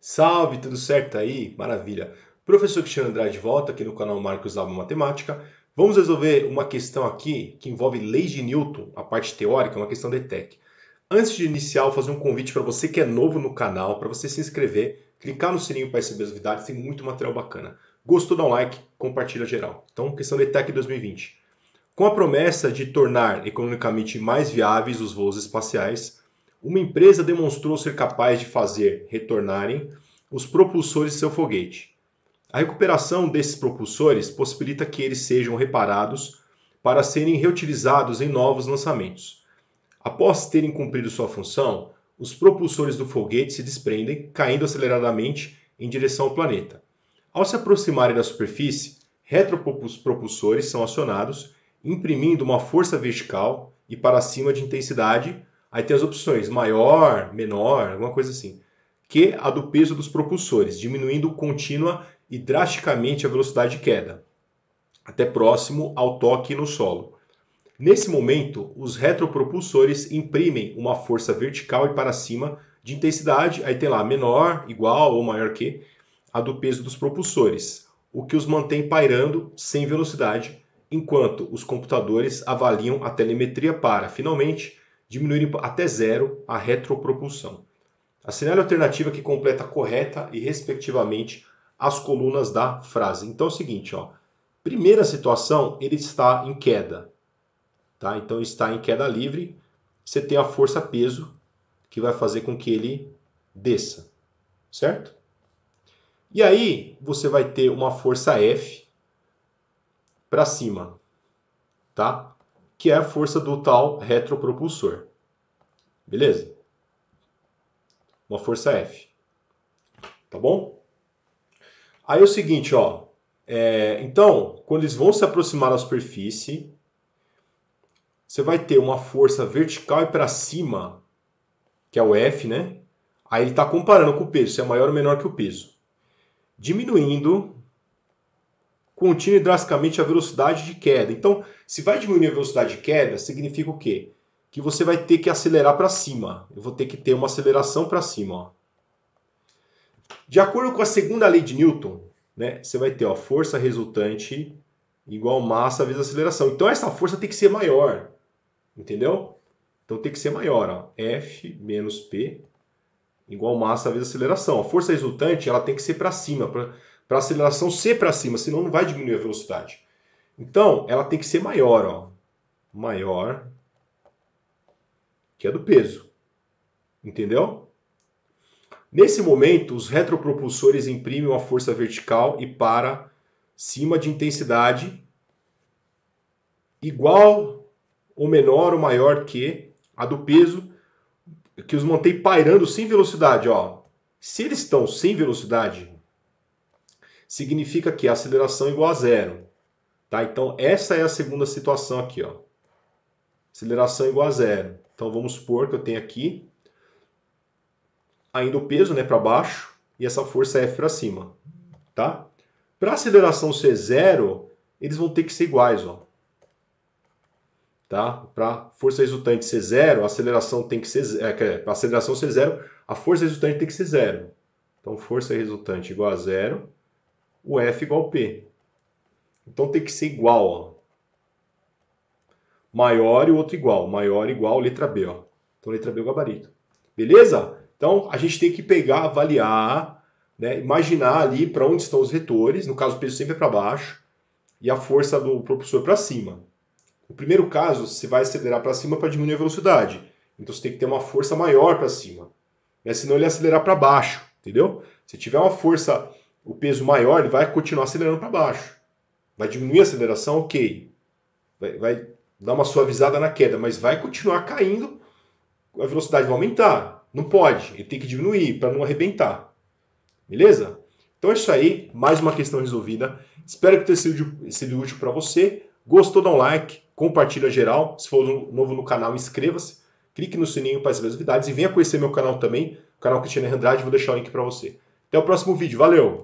Salve, tudo certo aí? Maravilha! Professor Cristiano Andrade de volta aqui no canal Marcos Alba Matemática. Vamos resolver uma questão aqui que envolve leis de Newton, a parte teórica, uma questão de ETEC. Antes de iniciar, vou fazer um convite para você que é novo no canal, para você se inscrever, clicar no sininho para receber as novidades, tem muito material bacana. Gostou, dá um like, compartilha geral. Então, questão de ETEC 2020. Com a promessa de tornar economicamente mais viáveis os voos espaciais, uma empresa demonstrou ser capaz de fazer retornarem os propulsores de seu foguete. A recuperação desses propulsores possibilita que eles sejam reparados para serem reutilizados em novos lançamentos. Após terem cumprido sua função, os propulsores do foguete se desprendem, caindo aceleradamente em direção ao planeta. Ao se aproximarem da superfície, retropropulsores são acionados, imprimindo uma força vertical e para cima de intensidade Aí tem as opções maior, menor, alguma coisa assim, que a do peso dos propulsores, diminuindo contínua e drasticamente a velocidade de queda, até próximo ao toque no solo. Nesse momento, os retropropulsores imprimem uma força vertical e para cima de intensidade, aí tem lá menor, igual ou maior que a do peso dos propulsores, o que os mantém pairando sem velocidade, enquanto os computadores avaliam a telemetria para, finalmente, diminuir até zero a retropropulsão. Assinale a alternativa que completa correta e respectivamente as colunas da frase. Então é o seguinte, ó. Primeira situação, ele está em queda. Tá? Então está em queda livre. Você tem a força peso que vai fazer com que ele desça, certo? E aí você vai ter uma força F para cima, tá? Que é a força do tal retropropulsor. Beleza? Uma força F. Tá bom? Aí é o seguinte, ó. É, então, quando eles vão se aproximar da superfície, você vai ter uma força vertical e para cima, que é o F, né? Aí ele está comparando com o peso, se é maior ou menor que o peso. Diminuindo continue drasticamente a velocidade de queda. Então, se vai diminuir a velocidade de queda, significa o quê? Que você vai ter que acelerar para cima. Eu vou ter que ter uma aceleração para cima. Ó. De acordo com a segunda lei de Newton, né, você vai ter a força resultante igual massa vezes aceleração. Então, essa força tem que ser maior. Entendeu? Então, tem que ser maior. Ó. F menos P igual massa vezes aceleração. A força resultante ela tem que ser para cima, para a aceleração ser para cima, senão não vai diminuir a velocidade. Então, ela tem que ser maior, ó. Maior que a do peso. Entendeu? Nesse momento, os retropropulsores imprimem uma força vertical e para cima de intensidade igual ou menor ou maior que a do peso que os mantém pairando sem velocidade. Ó. Se eles estão sem velocidade, significa que a aceleração é igual a zero. Tá? Então, essa é a segunda situação aqui. Ó. Aceleração é igual a zero. Então, vamos supor que eu tenho aqui ainda o peso né, para baixo e essa força F para cima. Tá? Para a aceleração ser zero, eles vão ter que ser iguais. Ó. Tá? Para força resultante ser zero, a aceleração tem que ser é, para aceleração ser zero, a força resultante tem que ser zero. Então, força resultante igual a zero, o F igual a P. Então tem que ser igual, ó. Maior e o outro igual. Maior igual, letra B, ó. Então letra B é o gabarito. Beleza? Então a gente tem que pegar, avaliar, né, imaginar ali para onde estão os vetores, no caso o peso sempre é para baixo, e a força do propulsor para cima. No primeiro caso, você vai acelerar para cima para diminuir a velocidade. Então você tem que ter uma força maior para cima. Né? Senão ele acelerar para baixo, entendeu? Se tiver uma força, o peso maior, ele vai continuar acelerando para baixo. Vai diminuir a aceleração, ok. Vai, vai dar uma suavizada na queda, mas vai continuar caindo, a velocidade vai aumentar. Não pode, ele tem que diminuir para não arrebentar. Beleza? Então é isso aí, mais uma questão resolvida. Espero que tenha sido, sido útil para você. Gostou, dá um like, compartilha geral. Se for novo no canal, inscreva-se. Clique no sininho para receber as novidades e venha conhecer meu canal também, o canal Cristiano Andrade, vou deixar o link para você. Até o próximo vídeo, valeu!